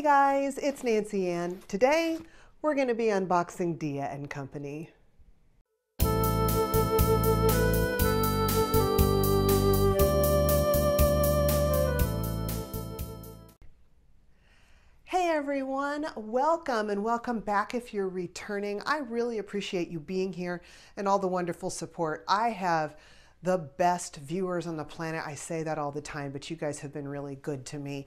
Hey guys, it's Nancy Anne. Today we're going to be unboxing Dia and Company. Hey everyone, welcome and welcome back if you're returning. I really appreciate you being here and all the wonderful support. I have the best viewers on the planet. I say that all the time, but you guys have been really good to me.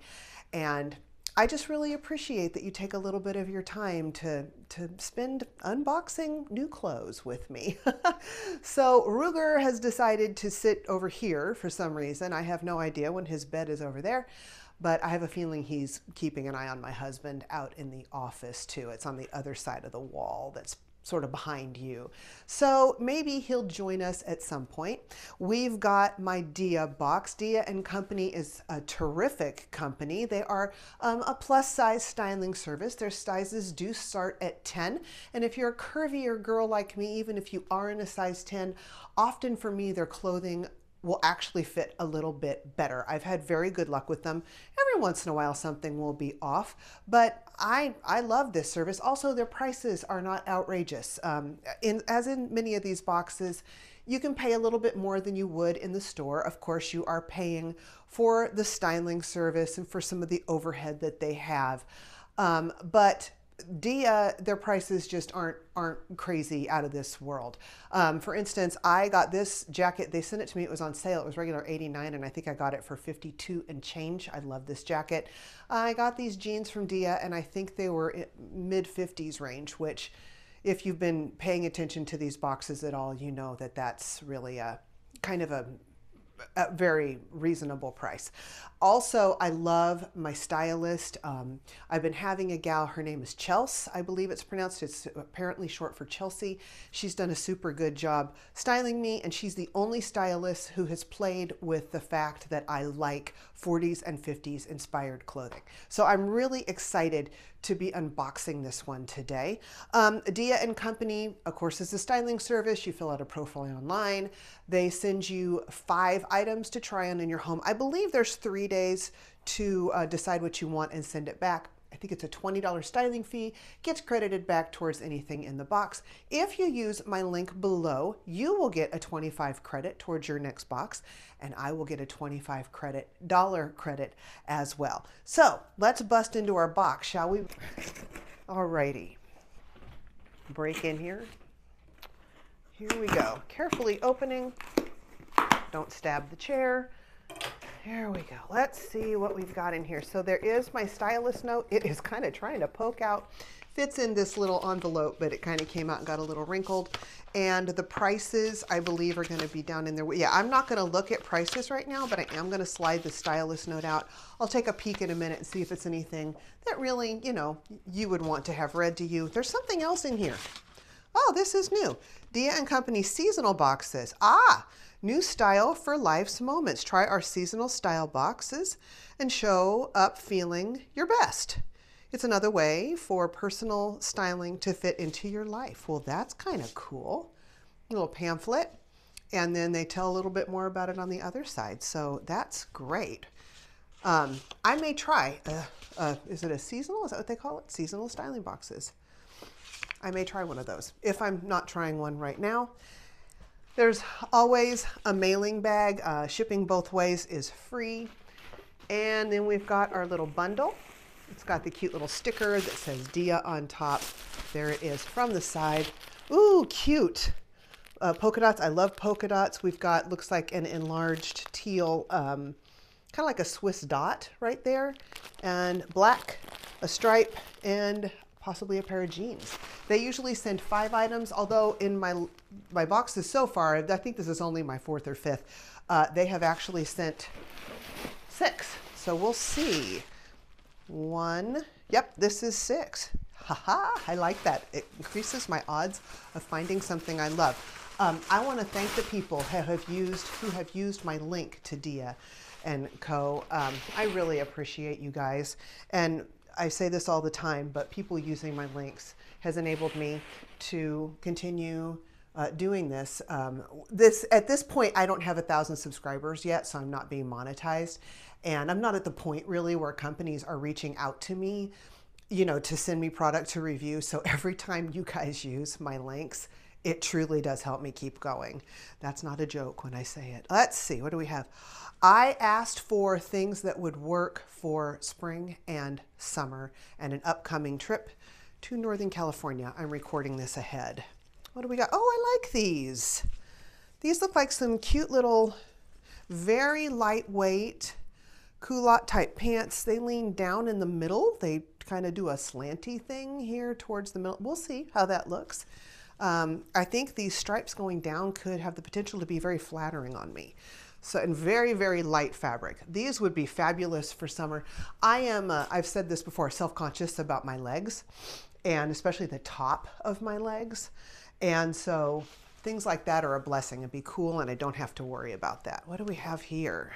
And I just really appreciate that you take a little bit of your time to, to spend unboxing new clothes with me. so Ruger has decided to sit over here for some reason. I have no idea when his bed is over there, but I have a feeling he's keeping an eye on my husband out in the office too. It's on the other side of the wall that's sort of behind you. So maybe he'll join us at some point. We've got my Dia box. Dia and Company is a terrific company. They are um, a plus size styling service. Their sizes do start at 10. And if you're a curvier girl like me, even if you are in a size 10, often for me, their clothing will actually fit a little bit better. I've had very good luck with them. Every once in a while something will be off, but I, I love this service. Also, their prices are not outrageous. Um, in, as in many of these boxes, you can pay a little bit more than you would in the store. Of course, you are paying for the styling service and for some of the overhead that they have. Um, but Dia, their prices just aren't aren't crazy out of this world. Um, for instance, I got this jacket. They sent it to me. It was on sale. It was regular 89, and I think I got it for 52 and change. I love this jacket. I got these jeans from Dia, and I think they were mid 50s range. Which, if you've been paying attention to these boxes at all, you know that that's really a kind of a a very reasonable price. Also, I love my stylist. Um, I've been having a gal, her name is Chelsea, I believe it's pronounced. It's apparently short for Chelsea. She's done a super good job styling me, and she's the only stylist who has played with the fact that I like 40s and 50s inspired clothing. So I'm really excited to be unboxing this one today. Um, Dia and Company, of course, is a styling service. You fill out a profile online. They send you five items to try on in your home. I believe there's three days to uh, decide what you want and send it back. I think it's a $20 styling fee, gets credited back towards anything in the box. If you use my link below, you will get a 25 credit towards your next box, and I will get a 25 credit, dollar credit as well. So let's bust into our box, shall we? Alrighty. Break in here. Here we go. Carefully opening. Don't stab the chair. There we go. Let's see what we've got in here. So there is my stylist note. It is kind of trying to poke out. Fits in this little envelope, but it kind of came out and got a little wrinkled. And the prices, I believe, are going to be down in there. Yeah, I'm not going to look at prices right now, but I am going to slide the stylist note out. I'll take a peek in a minute and see if it's anything that really, you know, you would want to have read to you. There's something else in here. Oh, this is new. Dia and Company seasonal boxes. Ah, New style for life's moments. Try our seasonal style boxes and show up feeling your best. It's another way for personal styling to fit into your life. Well, that's kind of cool. A little pamphlet. And then they tell a little bit more about it on the other side. So that's great. Um, I may try, uh, uh, is it a seasonal? Is that what they call it? Seasonal styling boxes. I may try one of those if I'm not trying one right now. There's always a mailing bag. Uh, shipping both ways is free. And then we've got our little bundle. It's got the cute little sticker that says Dia on top. There it is from the side. Ooh, cute. Uh, polka dots. I love polka dots. We've got, looks like an enlarged teal, um, kind of like a Swiss dot right there. And black, a stripe, and possibly a pair of jeans. They usually send five items, although in my, my boxes so far, I think this is only my fourth or fifth, uh, they have actually sent six. So we'll see. One, yep, this is six. Haha, I like that. It increases my odds of finding something I love. Um, I want to thank the people who have used who have used my link to Dia and Co. Um, I really appreciate you guys. And I say this all the time, but people using my links has enabled me to continue uh, doing this. Um, this at this point, I don't have a thousand subscribers yet, so I'm not being monetized, and I'm not at the point really where companies are reaching out to me, you know, to send me product to review. So every time you guys use my links, it truly does help me keep going. That's not a joke when I say it. Let's see, what do we have? I asked for things that would work for spring and summer and an upcoming trip to Northern California. I'm recording this ahead. What do we got? Oh, I like these. These look like some cute little, very lightweight culotte type pants. They lean down in the middle. They kind of do a slanty thing here towards the middle. We'll see how that looks. Um, I think these stripes going down could have the potential to be very flattering on me. So, and very, very light fabric. These would be fabulous for summer. I am, uh, I've said this before, self-conscious about my legs and especially the top of my legs. And so things like that are a blessing and be cool and I don't have to worry about that. What do we have here?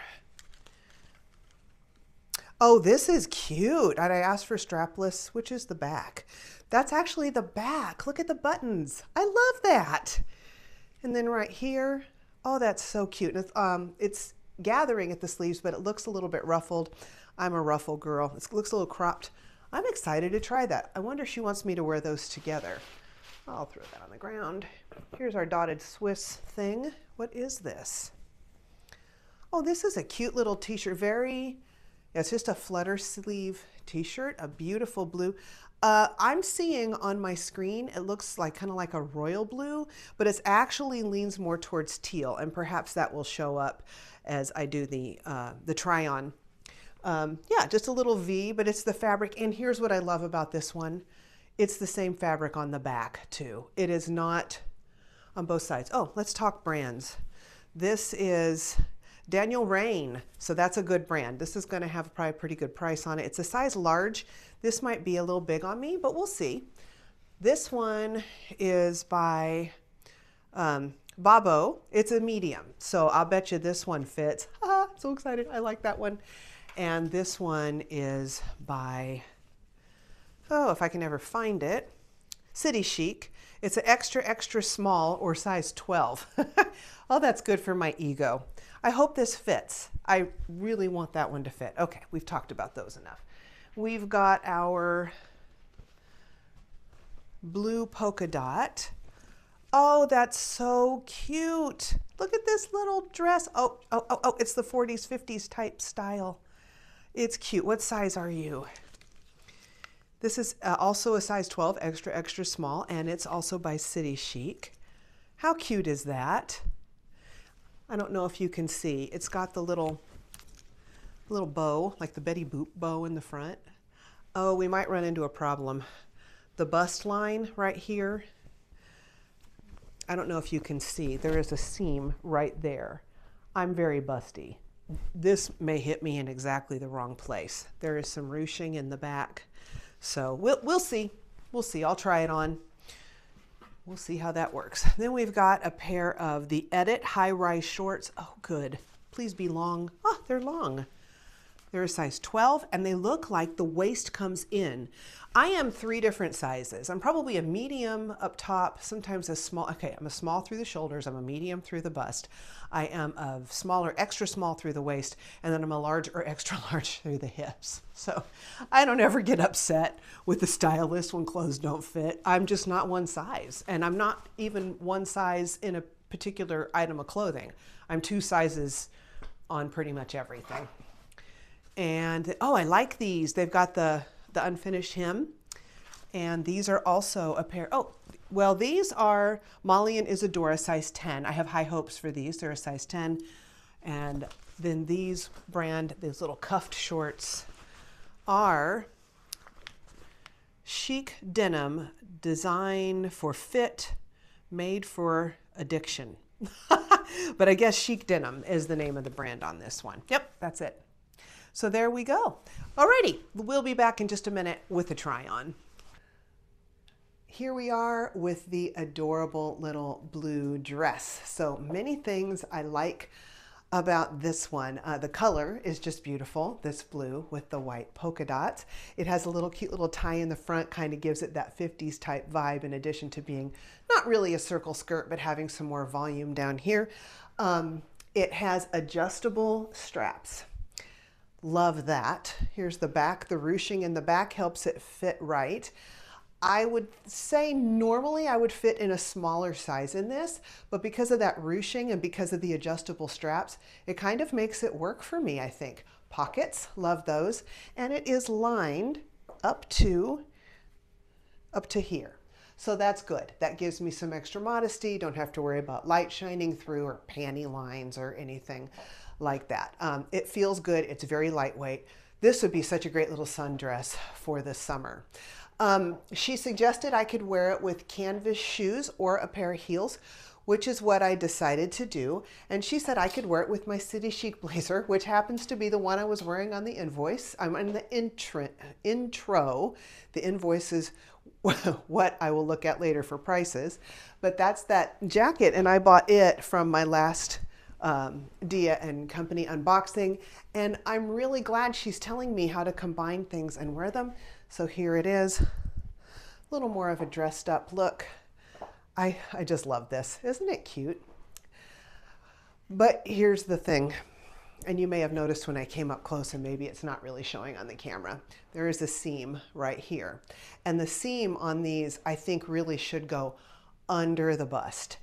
Oh, this is cute. And I asked for strapless, which is the back. That's actually the back. Look at the buttons. I love that. And then right here, oh, that's so cute. And it's, um, it's gathering at the sleeves, but it looks a little bit ruffled. I'm a ruffle girl. It looks a little cropped. I'm excited to try that. I wonder if she wants me to wear those together. I'll throw that on the ground. Here's our dotted Swiss thing. What is this? Oh, this is a cute little t-shirt. Very, it's just a flutter sleeve t-shirt, a beautiful blue. Uh, I'm seeing on my screen, it looks like kind of like a royal blue, but it actually leans more towards teal, and perhaps that will show up as I do the, uh, the try on. Um, yeah, just a little V, but it's the fabric. And here's what I love about this one. It's the same fabric on the back too. It is not on both sides. Oh, let's talk brands. This is Daniel Rainn. So that's a good brand. This is going to have probably a pretty good price on it. It's a size large. This might be a little big on me, but we'll see. This one is by um, Bobeau. It's a medium. So I'll bet you this one fits. Ah, so excited. I like that one. And this one is by oh, if I can ever find it, City Chic. It's an extra, extra small or size 12. oh, that's good for my ego. I hope this fits. I really want that one to fit. Okay, we've talked about those enough. We've got our blue polka dot. Oh, that's so cute. Look at this little dress. Oh, oh, oh, oh, it's the 40s, 50s type style. It's cute. What size are you? This is uh, also a size 12, extra, extra small, and it's also by City Chic. How cute is that? I don't know if you can see. It's got the little, little bow, like the Betty Boop bow in the front. Oh, we might run into a problem. The bust line right here, I don't know if you can see. There is a seam right there. I'm very busty. This may hit me in exactly the wrong place. There is some ruching in the back. So we'll, we'll see. We'll see. I'll try it on. We'll see how that works. Then we've got a pair of the Edit high rise shorts. Oh, good. Please be long. Oh, they're long. They're a size 12 and they look like the waist comes in. I am three different sizes. I'm probably a medium up top, sometimes a small. Okay, I'm a small through the shoulders, I'm a medium through the bust. I am a smaller, extra small through the waist, and then I'm a large or extra large through the hips. So I don't ever get upset with the stylist when clothes don't fit. I'm just not one size, and I'm not even one size in a particular item of clothing. I'm two sizes on pretty much everything. And oh, I like these. They've got the, the unfinished hem. And these are also a pair. Oh, well, these are Molly and Isadora size 10. I have high hopes for these. They're a size 10. And then these brand, these little cuffed shorts are chic denim design for fit, made for addiction. but I guess chic denim is the name of the brand on this one. Yep, that's it. So there we go. Alrighty, we'll be back in just a minute with a try on. Here we are with the adorable little blue dress. So many things I like about this one. Uh, the color is just beautiful, this blue with the white polka dots. It has a little cute little tie in the front, kind of gives it that 50s type vibe in addition to being not really a circle skirt, but having some more volume down here. Um, it has adjustable straps. Love that. Here's the back. The ruching in the back helps it fit right. I would say normally I would fit in a smaller size in this, but because of that ruching and because of the adjustable straps, it kind of makes it work for me, I think. Pockets, love those. And it is lined up to, up to here. So that's good. That gives me some extra modesty. Don't have to worry about light shining through or panty lines or anything like that. Um, it feels good. It's very lightweight. This would be such a great little sundress for the summer. Um, she suggested I could wear it with canvas shoes or a pair of heels, which is what I decided to do. And she said I could wear it with my City Chic blazer, which happens to be the one I was wearing on the invoice. I'm in the intro. intro. The invoice is what I will look at later for prices. But that's that jacket, and I bought it from my last um, Dia and Company unboxing. And I'm really glad she's telling me how to combine things and wear them. So here it is, a little more of a dressed up look. I, I just love this. Isn't it cute? But here's the thing, and you may have noticed when I came up close, and maybe it's not really showing on the camera, there is a seam right here. And the seam on these, I think, really should go under the bust.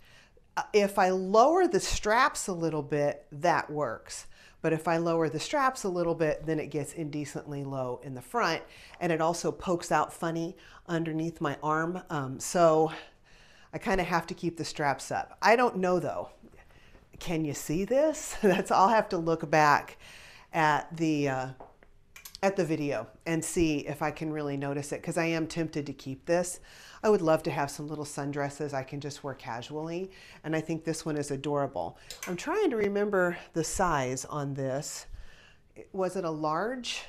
Uh, if I lower the straps a little bit, that works. But if I lower the straps a little bit, then it gets indecently low in the front. And it also pokes out funny underneath my arm. Um, so I kind of have to keep the straps up. I don't know though. Can you see this? That's I'll have to look back at the uh, at the video and see if I can really notice it because I am tempted to keep this. I would love to have some little sundresses I can just wear casually. And I think this one is adorable. I'm trying to remember the size on this. Was it a large?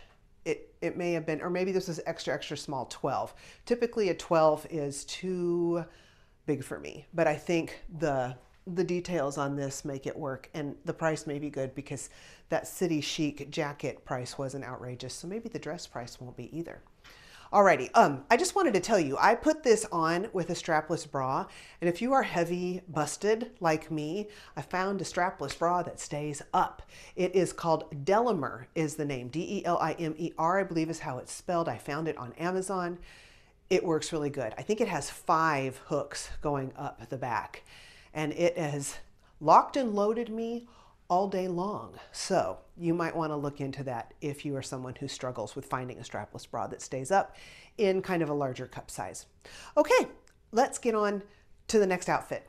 It, it may have been, or maybe this is extra, extra small 12. Typically a 12 is too big for me, but I think the the details on this make it work and the price may be good because that city chic jacket price wasn't outrageous so maybe the dress price won't be either Alrighty, um, I just wanted to tell you, I put this on with a strapless bra, and if you are heavy busted like me, I found a strapless bra that stays up. It is called Delimer is the name, D-E-L-I-M-E-R, I believe is how it's spelled. I found it on Amazon. It works really good. I think it has five hooks going up the back, and it has locked and loaded me all day long. So you might want to look into that if you are someone who struggles with finding a strapless bra that stays up in kind of a larger cup size. Okay, let's get on to the next outfit.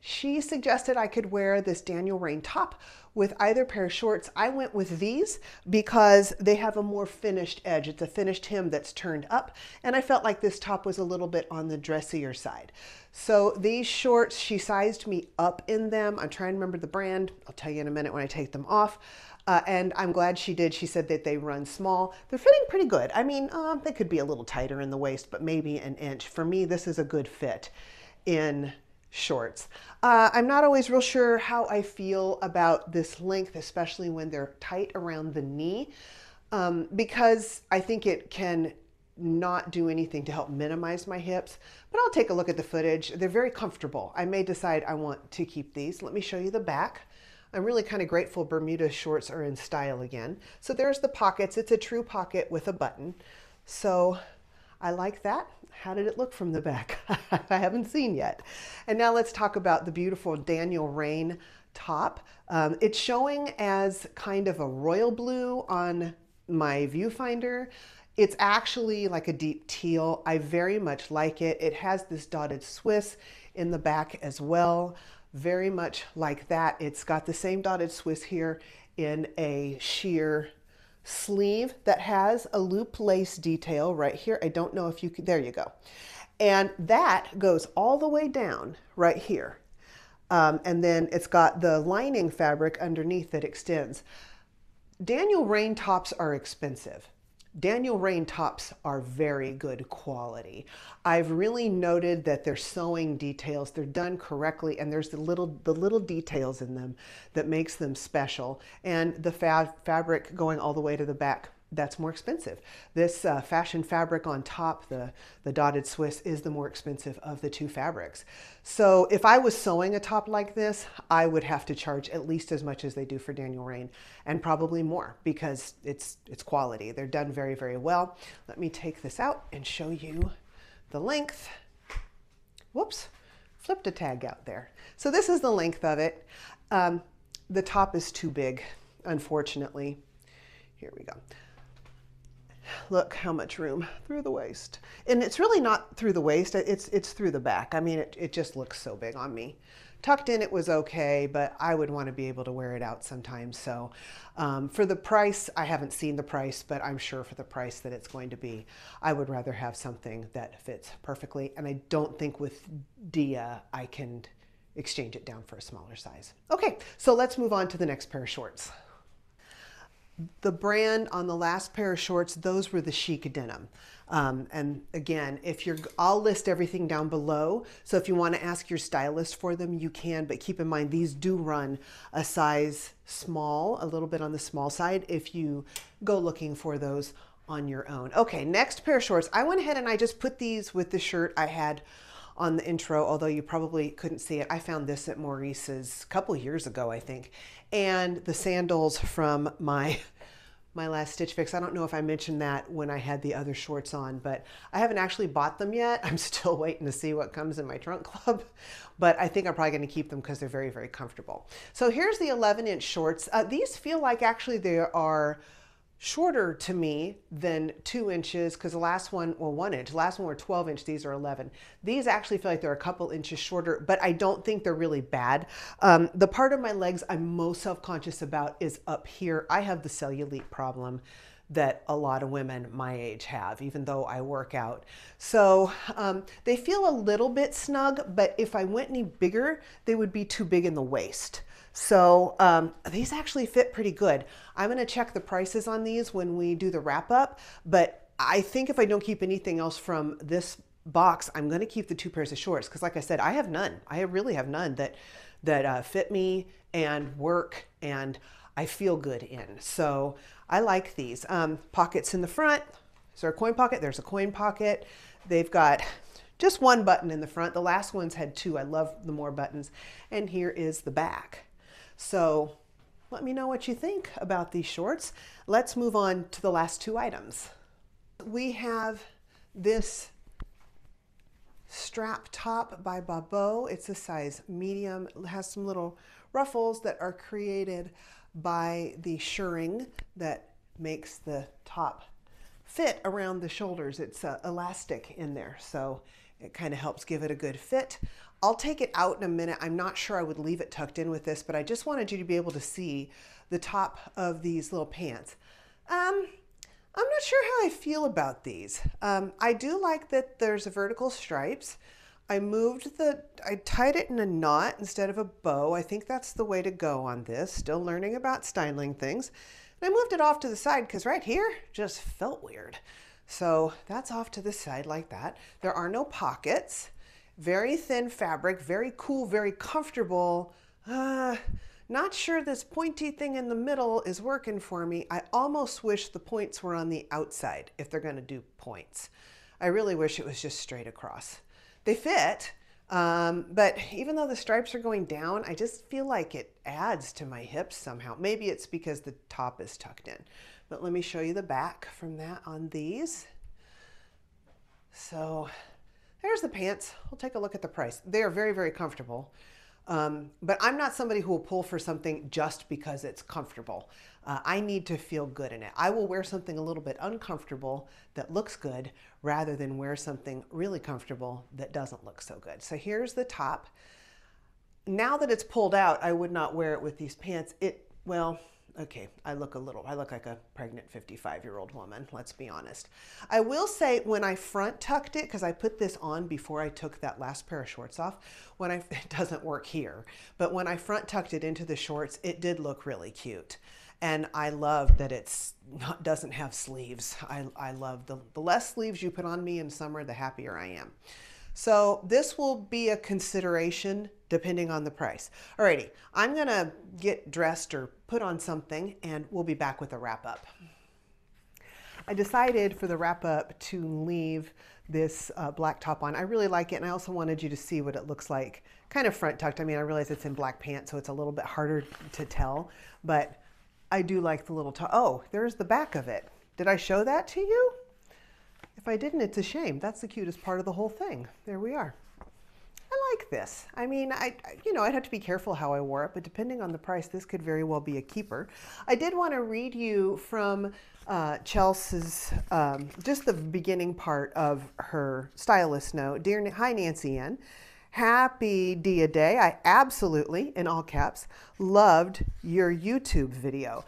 She suggested I could wear this Daniel Rainn top with either pair of shorts. I went with these because they have a more finished edge. It's a finished hem that's turned up, and I felt like this top was a little bit on the dressier side. So these shorts, she sized me up in them. I'm trying to remember the brand. I'll tell you in a minute when I take them off. Uh, and I'm glad she did. She said that they run small. They're fitting pretty good. I mean, uh, they could be a little tighter in the waist, but maybe an inch. For me, this is a good fit in shorts. Uh, I'm not always real sure how I feel about this length, especially when they're tight around the knee, um, because I think it can not do anything to help minimize my hips, but I'll take a look at the footage. They're very comfortable. I may decide I want to keep these. Let me show you the back. I'm really kind of grateful Bermuda shorts are in style again. So there's the pockets. It's a true pocket with a button. So I like that. How did it look from the back? I haven't seen yet. And now let's talk about the beautiful Daniel Rainn top. Um, it's showing as kind of a royal blue on my viewfinder. It's actually like a deep teal. I very much like it. It has this dotted Swiss in the back as well. Very much like that. It's got the same dotted Swiss here in a sheer sleeve that has a loop lace detail right here. I don't know if you there you go. And that goes all the way down right here. Um, and then it's got the lining fabric underneath that extends. Daniel Rainn tops are expensive. Daniel Rainn tops are very good quality. I've really noted that their sewing details, they're done correctly and there's the little the little details in them that makes them special and the fa fabric going all the way to the back that's more expensive. This uh, fashion fabric on top, the, the dotted Swiss, is the more expensive of the two fabrics. So if I was sewing a top like this, I would have to charge at least as much as they do for Daniel Rainn and probably more because it's, it's quality. They're done very, very well. Let me take this out and show you the length. Whoops, flipped a tag out there. So this is the length of it. Um, the top is too big, unfortunately. Here we go. Look how much room through the waist. And it's really not through the waist, it's, it's through the back. I mean, it, it just looks so big on me. Tucked in, it was okay, but I would want to be able to wear it out sometimes. So um, for the price, I haven't seen the price, but I'm sure for the price that it's going to be, I would rather have something that fits perfectly. And I don't think with Dia, I can exchange it down for a smaller size. Okay, so let's move on to the next pair of shorts the brand on the last pair of shorts, those were the chic denim. Um, and again, if you're, I'll list everything down below. So if you want to ask your stylist for them, you can, but keep in mind these do run a size small, a little bit on the small side if you go looking for those on your own. Okay, next pair of shorts. I went ahead and I just put these with the shirt I had on the intro, although you probably couldn't see it. I found this at Maurices a couple years ago, I think. And the sandals from my my last Stitch Fix. I don't know if I mentioned that when I had the other shorts on, but I haven't actually bought them yet. I'm still waiting to see what comes in my trunk club, but I think I'm probably going to keep them because they're very, very comfortable. So here's the 11 inch shorts. Uh, these feel like actually they are shorter to me than two inches because the last one, well, one inch, last one were 12 inch, these are 11. These actually feel like they're a couple inches shorter, but I don't think they're really bad. Um, the part of my legs I'm most self-conscious about is up here. I have the cellulite problem that a lot of women my age have, even though I work out. So um, they feel a little bit snug, but if I went any bigger, they would be too big in the waist. So um, these actually fit pretty good. I'm gonna check the prices on these when we do the wrap up, but I think if I don't keep anything else from this box, I'm gonna keep the two pairs of shorts because like I said, I have none. I really have none that, that uh, fit me and work and I feel good in. So I like these. Um, pockets in the front. Is there a coin pocket? There's a coin pocket. They've got just one button in the front. The last ones had two. I love the more buttons. And here is the back. So let me know what you think about these shorts. Let's move on to the last two items. We have this strap top by Bobeau. It's a size medium. It has some little ruffles that are created by the shirring that makes the top fit around the shoulders. It's uh, elastic in there, so it kind of helps give it a good fit. I'll take it out in a minute. I'm not sure I would leave it tucked in with this, but I just wanted you to be able to see the top of these little pants. Um, I'm not sure how I feel about these. Um, I do like that there's vertical stripes. I moved the, I tied it in a knot instead of a bow. I think that's the way to go on this. Still learning about styling things. And I moved it off to the side because right here just felt weird. So that's off to the side like that. There are no pockets. Very thin fabric, very cool, very comfortable. Uh, not sure this pointy thing in the middle is working for me. I almost wish the points were on the outside if they're gonna do points. I really wish it was just straight across. They fit, um, but even though the stripes are going down, I just feel like it adds to my hips somehow. Maybe it's because the top is tucked in. But let me show you the back from that on these. So there's the pants. We'll take a look at the price. They are very, very comfortable. Um, but I'm not somebody who will pull for something just because it's comfortable. Uh, I need to feel good in it. I will wear something a little bit uncomfortable that looks good rather than wear something really comfortable that doesn't look so good. So here's the top. Now that it's pulled out, I would not wear it with these pants. It, well, okay, I look a little, I look like a pregnant 55 year old woman, let's be honest. I will say when I front tucked it, because I put this on before I took that last pair of shorts off, when I, it doesn't work here, but when I front tucked it into the shorts, it did look really cute. And I love that it's not, doesn't have sleeves. I, I love the, the less sleeves you put on me in summer, the happier I am. So this will be a consideration depending on the price. Alrighty, I'm gonna get dressed or put on something and we'll be back with a wrap up. I decided for the wrap up to leave this uh, black top on. I really like it and I also wanted you to see what it looks like. Kind of front tucked. I mean, I realize it's in black pants, so it's a little bit harder to tell, but I do like the little top. Oh, there's the back of it. Did I show that to you? If I didn't, it's a shame. That's the cutest part of the whole thing. There we are. I like this. I mean, I you know, I'd have to be careful how I wore it, but depending on the price, this could very well be a keeper. I did want to read you from uh, Chelsea's, um, just the beginning part of her stylist note. Dear, hi Nancy Anne. Happy Dia Day. I absolutely, in all caps, loved your YouTube video.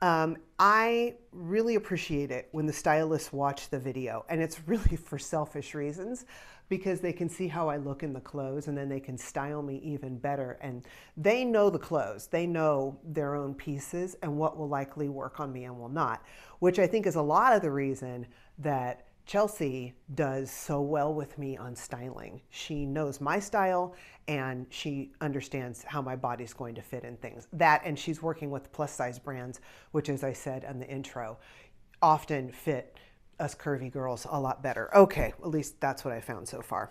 Um, I really appreciate it when the stylists watch the video, and it's really for selfish reasons because they can see how I look in the clothes and then they can style me even better. And they know the clothes, they know their own pieces and what will likely work on me and will not, which I think is a lot of the reason that Chelsea does so well with me on styling. She knows my style and she understands how my body's going to fit in things. That and she's working with plus size brands, which, as I said in the intro, often fit us curvy girls a lot better. Okay, at least that's what I found so far.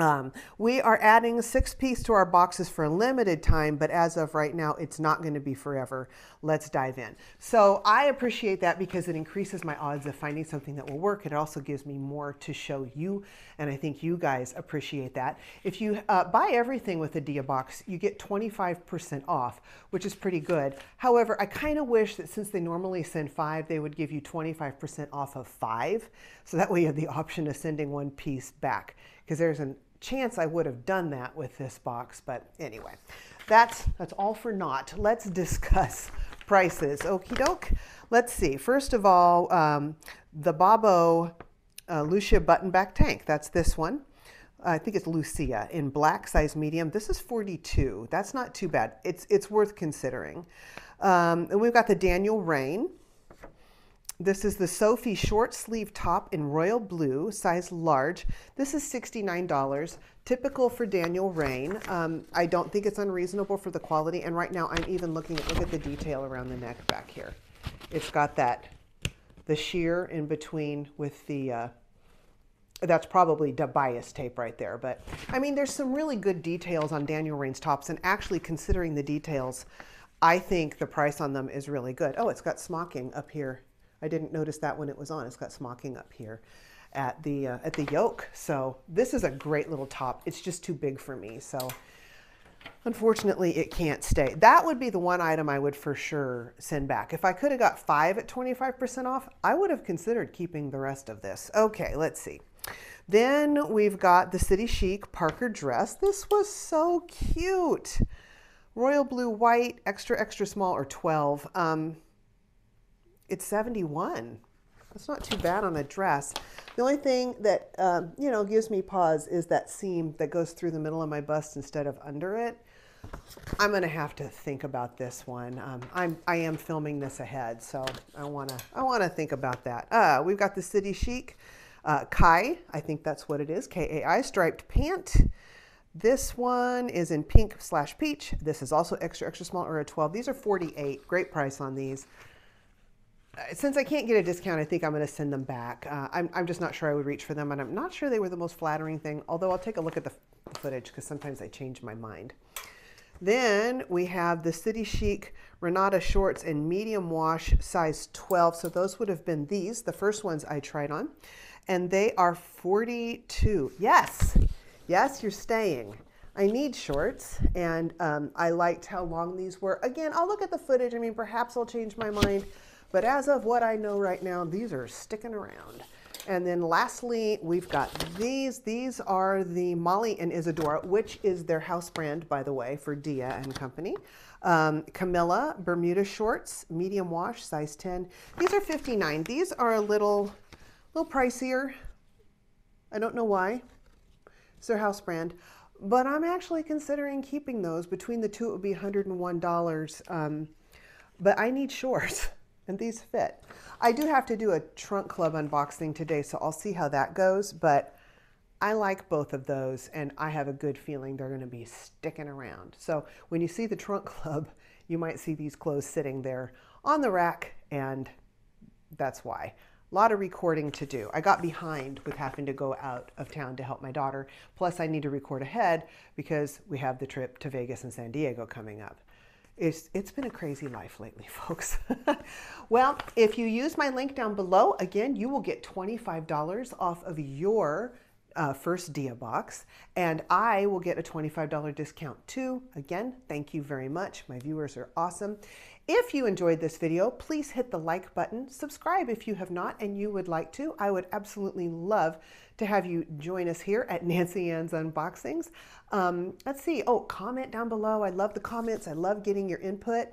Um, we are adding six piece to our boxes for a limited time, but as of right now, it's not going to be forever. Let's dive in. So I appreciate that because it increases my odds of finding something that will work. It also gives me more to show you, and I think you guys appreciate that. If you uh, buy everything with a Dia box, you get 25% off, which is pretty good. However, I kind of wish that since they normally send five, they would give you 25% off of five. So that way you have the option of sending one piece back because there's a chance I would have done that with this box, but anyway, that's, that's all for naught. Let's discuss prices. Okie doke. Let's see. First of all, um, the Bobeau uh, Lucia button back tank. That's this one. I think it's Lucia in black size medium. This is 42. That's not too bad. It's, it's worth considering. Um, and we've got the Daniel Rainn. This is the Sophie short sleeve top in royal blue, size large. This is $69, typical for Daniel Rainn. Um, I don't think it's unreasonable for the quality. And right now I'm even looking at, look at the detail around the neck back here. It's got that, the sheer in between with the, uh, that's probably bias tape right there. But I mean, there's some really good details on Daniel Rainn's tops. And actually considering the details, I think the price on them is really good. Oh, it's got smocking up here I didn't notice that when it was on. It's got smocking up here at the uh, at the yoke. So this is a great little top. It's just too big for me. So unfortunately it can't stay. That would be the one item I would for sure send back. If I could have got five at 25% off, I would have considered keeping the rest of this. Okay, let's see. Then we've got the City Chic Parker dress. This was so cute. Royal blue, white, extra, extra small, or 12. Um, it's 71. That's not too bad on a dress. The only thing that, um, you know, gives me pause is that seam that goes through the middle of my bust instead of under it. I'm going to have to think about this one. Um, I'm, I am filming this ahead, so I want to I wanna think about that. Uh, we've got the City Chic uh, Kai, I think that's what it is, K-A-I, striped pant. This one is in pink slash peach. This is also extra, extra small or a 12. These are 48. Great price on these since I can't get a discount, I think I'm going to send them back. Uh, I'm, I'm just not sure I would reach for them, and I'm not sure they were the most flattering thing, although I'll take a look at the footage because sometimes I change my mind. Then we have the City Chic Renata shorts in medium wash size 12. So those would have been these, the first ones I tried on. And they are 42. Yes, yes, you're staying. I need shorts, and um, I liked how long these were. Again, I'll look at the footage. I mean, perhaps I'll change my mind. But as of what I know right now, these are sticking around. And then lastly, we've got these. These are the Molly and Isadora, which is their house brand, by the way, for Dia and Company. Um, Camilla Bermuda shorts, medium wash, size 10. These are 59. These are a little, little pricier. I don't know why. It's their house brand. But I'm actually considering keeping those. Between the two, it would be $101. Um, but I need shorts and these fit. I do have to do a trunk club unboxing today, so I'll see how that goes, but I like both of those and I have a good feeling they're gonna be sticking around. So when you see the trunk club, you might see these clothes sitting there on the rack and that's why. A lot of recording to do. I got behind with having to go out of town to help my daughter. Plus, I need to record ahead because we have the trip to Vegas and San Diego coming up. It's, it's been a crazy life lately, folks. well, if you use my link down below, again, you will get $25 off of your uh, first Dia box, and I will get a $25 discount too. Again, thank you very much. My viewers are awesome. If you enjoyed this video, please hit the like button, subscribe if you have not and you would like to. I would absolutely love to have you join us here at Nancy Anne's Unboxings. Um, let's see, oh, comment down below. I love the comments. I love getting your input.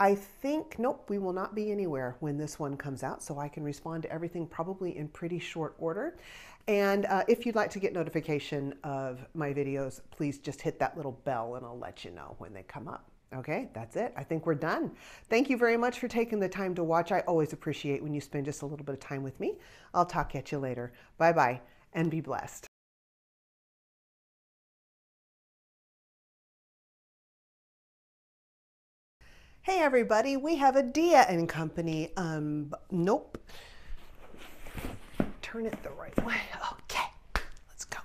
I think, nope, we will not be anywhere when this one comes out, so I can respond to everything probably in pretty short order. And uh, if you'd like to get notification of my videos, please just hit that little bell and I'll let you know when they come up. Okay, that's it. I think we're done. Thank you very much for taking the time to watch. I always appreciate when you spend just a little bit of time with me. I'll talk at you later. Bye bye and be blessed. Hey everybody, we have a Dia and Company. Um, nope. Turn it the right way. Okay, let's go.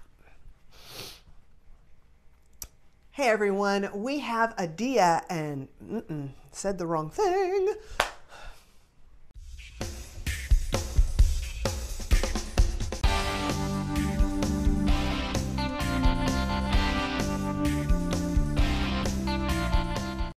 Hey everyone, we have Adia and said the wrong thing.